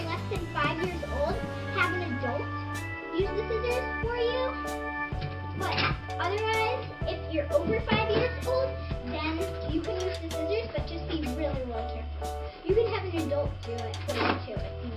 are less than five years old have an adult use the scissors for you. But otherwise, if you're over five years old, then you can use the scissors, but just be really, really careful. You can have an adult do it, do it, do it.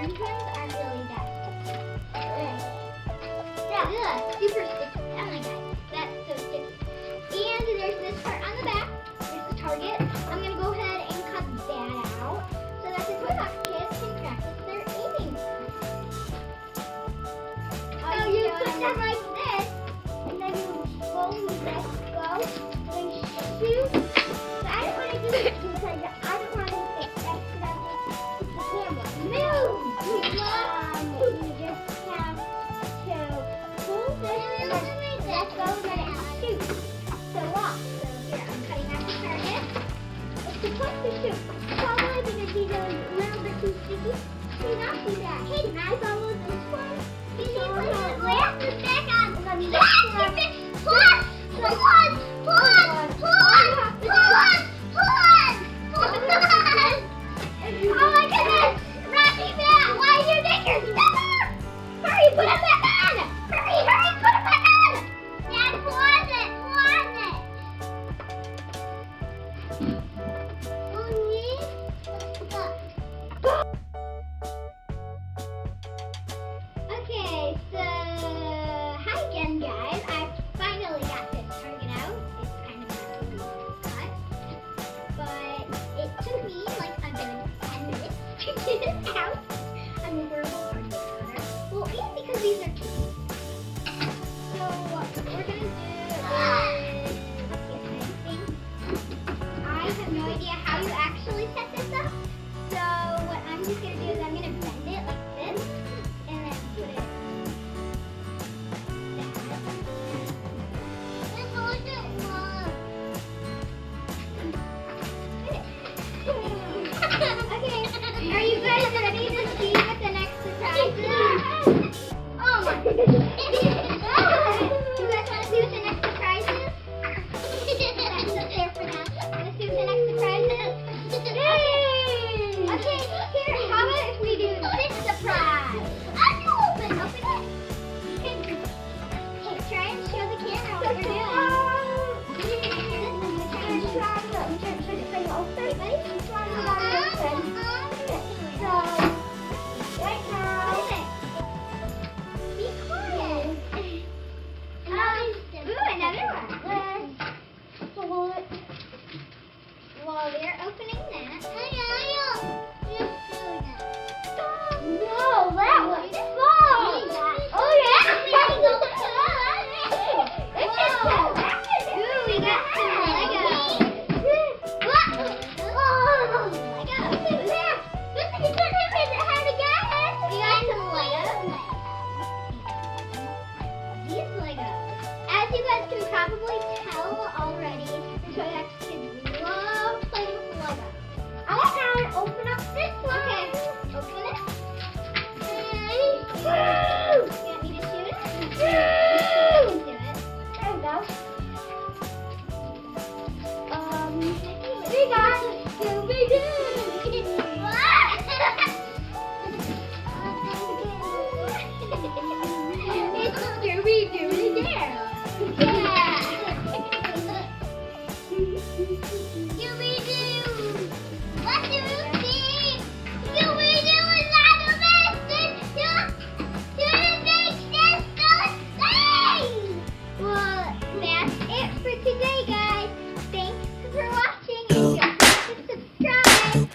cornfield and Billy Duck. Good. Yeah, good. Super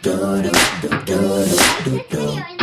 do do do do do do